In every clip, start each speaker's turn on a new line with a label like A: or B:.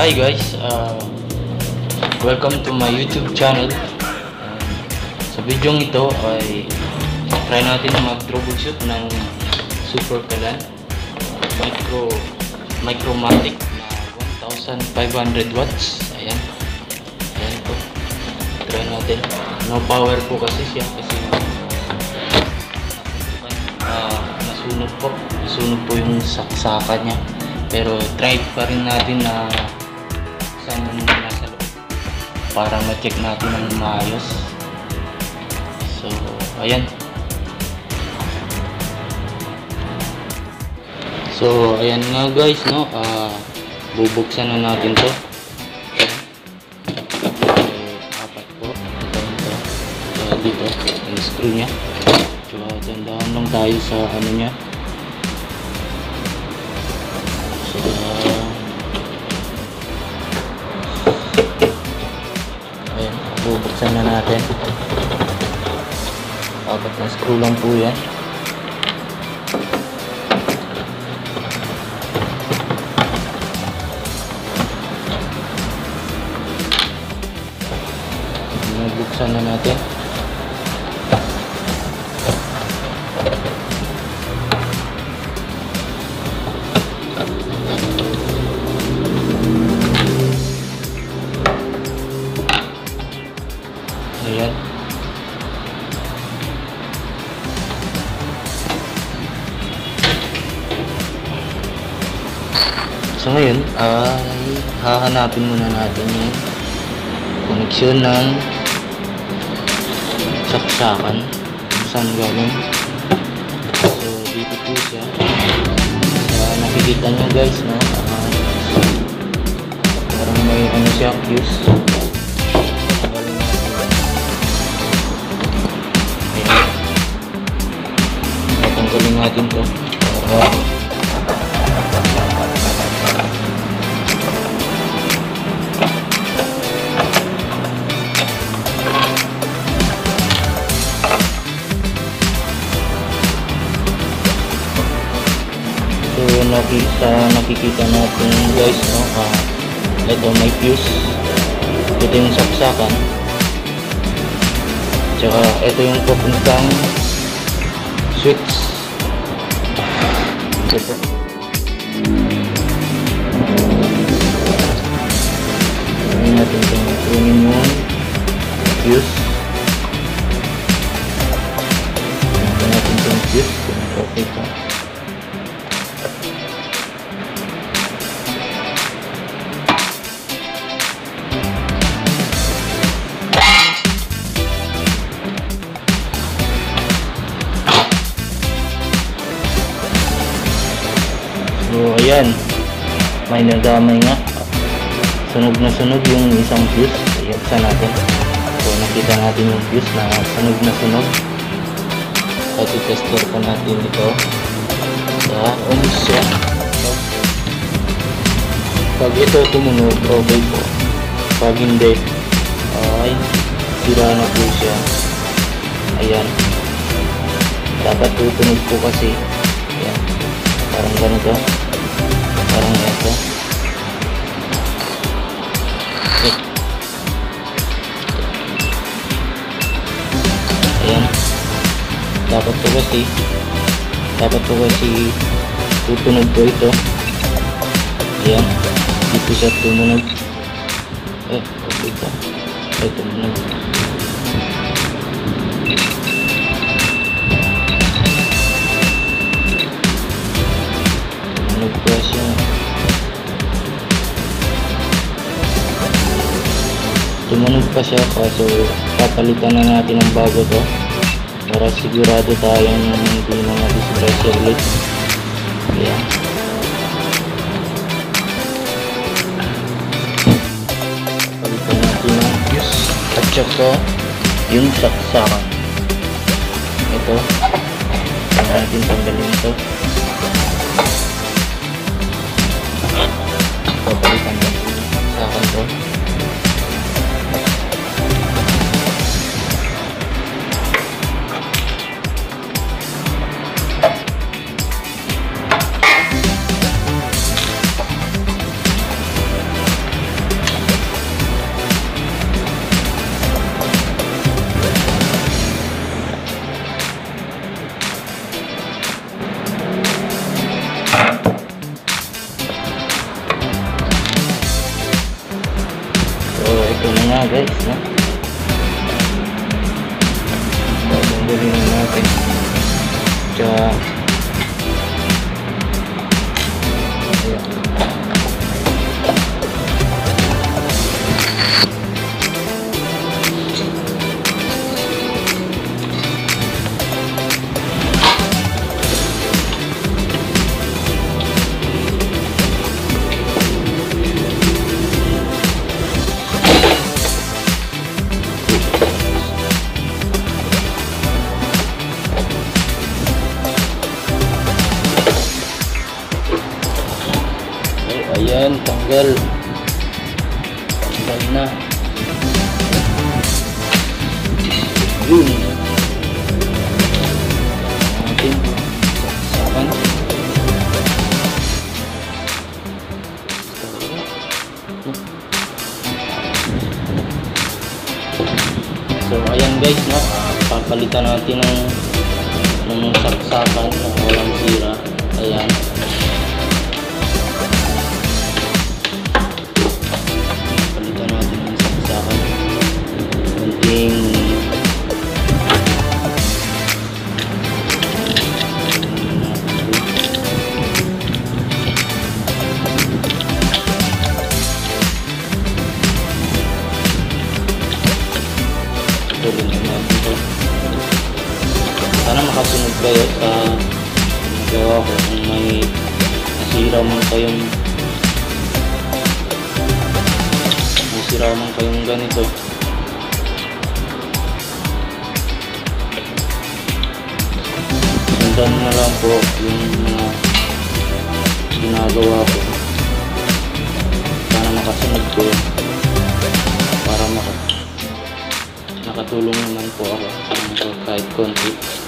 A: Hi guys, uh, welcome to my YouTube channel. Um, sa video ito ay try natin mag troubleshoot ng Super Kalan Micro Micromatic na 1500 watts. Ayan. Ayan po. Try natin. No power po kasi siya kasi uh, nasunog po. Nasunog po yung saksakan niya. Pero try pa rin natin na loob para ma-check natin ng maayos. So, ayan. So, ayan nga guys, no? Ah, bubuksan na natin to. So, apat po. Ito, ito. So, dito, yung screw niya. So, dandahan lang tayo sa ano niya. Bubuksan na natin. Apat na screw lang po yan. Bubuksan na natin. Ayan. So ngayon, ay hahanapin muna natin yung koneksyon ng saksakan saan galing. So dito po siya. Sa nakikita nyo guys, no? Ah, parang may ano siya, fuse. Natin to. Para So nakita nakikita natin guys no? Ah ito may fuse. Ito yung saksakan. Tsaka ito yung papuntang switch ito Kunin natin itong kunin yung fuse May nadamay nga. Sunog na sunog yung isang fuse. Ayan, sa natin. So, nakita natin yung fuse na sunog na sunog. At i-tester pa natin ito sa ohms siya. So, pag ito tumunog, okay po. Pag hindi, ay sira na po siya. Ayan. Dapat tutunog po kasi. Ayan. Parang ganito. Parang ito. Ayan. Dapat po kasi dapat po kasi tutunog po ito. Ayan. Dito siya tumunog. Eh, okay pa. Ay, tumunog. Tumunog pa siya. Tumunog pa siya kaso papalitan na natin ng bago to para sigurado tayong hindi na ma-dispressure ulit. Ayan. Palitan natin ng fuse at saka yung saksakan. Ito. Natin tanggalin ito. Na guys, Yun. Natin. Saksakan. So, ayan guys, no? Papalitan natin ng man kayong ganito. Sundan na lang po yung mga ginagawa ko. Sana makasunod ko para maka nakatulong naman po ako. Kahit konti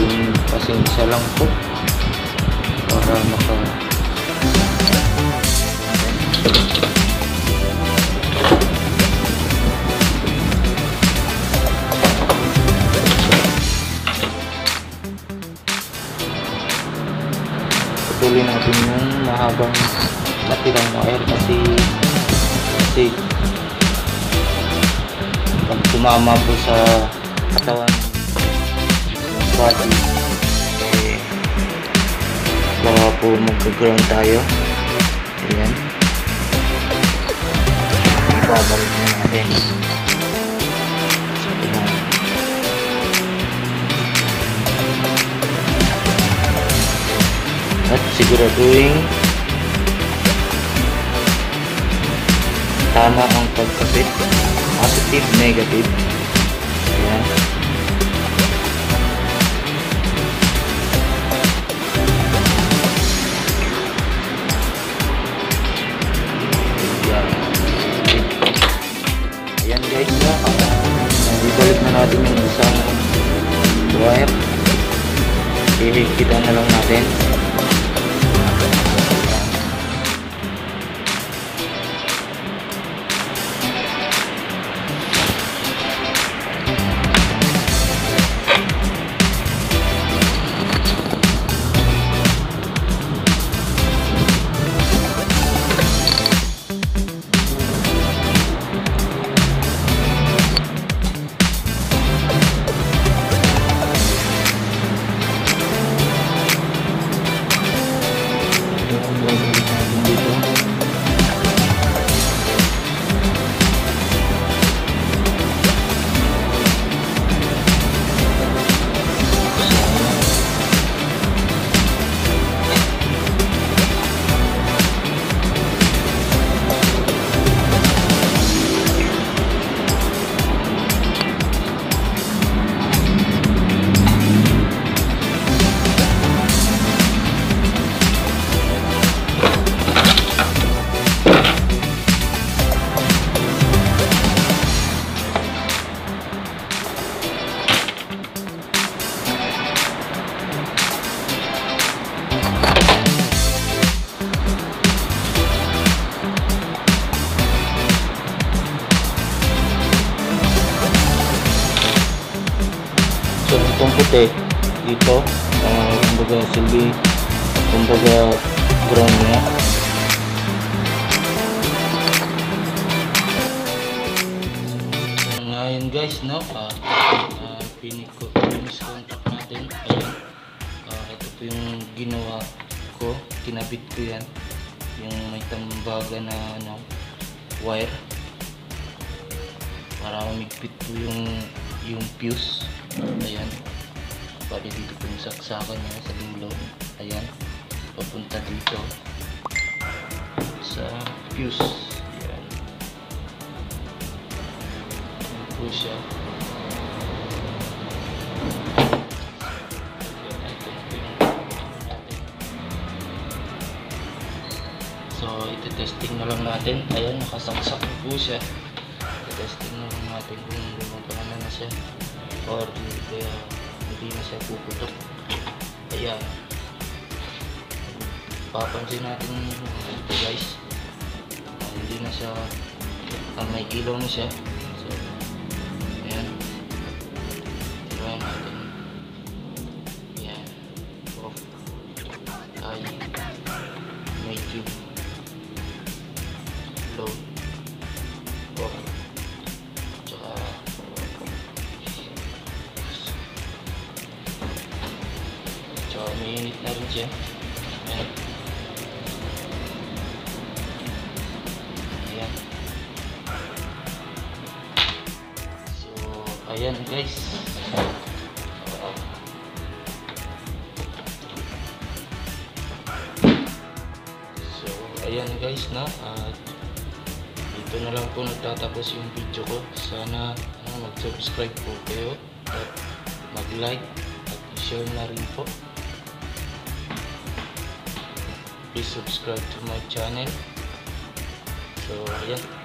A: Konting pasensya lang po. Para maka patuloy natin yung mahabang natirang wire kasi kasi pag tumama po sa katawan body baka po magka-ground tayo. Ayan. Ibabalik na natin. So ayan. At siguraduhin tama ang pagkapit. Positive, negative. Ayan guys na ibalik na natin yung isang wire. Ihigpitan na lang natin. So, itong puti, dito, uh, kumbaga silbi, kumbaga ground niya. Ngayon guys, no, uh, uh, piniko, finish contact natin. Ayan, uh, ito po yung ginawa ko, kinabit ko yan. Yung may tambaga na ano, wire para umigpit po yung yung fuse ayan bali dito po yung saksakan niya sa dulo ayan papunta dito sa fuse ayan ayan po siya. So, ito testing na lang natin. Ayan, nakasaksak na po siya. Testing na lang natin kung gumagana na siya or kaya hindi na siya puputok. Ayan. Papansin natin ito guys. Ah, hindi na siya ah, may ilaw na siya. So, ayan. Try natin. Ayan. Off. Ay. Medyo low. Off. Siya. Ayan. So, ayan guys. So, ayan guys na. At dito na lang po nagtatapos yung video ko. Sana ano, mag-subscribe po kayo at mag-like at share na rin po. Please subscribe to my channel. So, ayan.